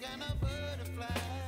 kind of butterfly.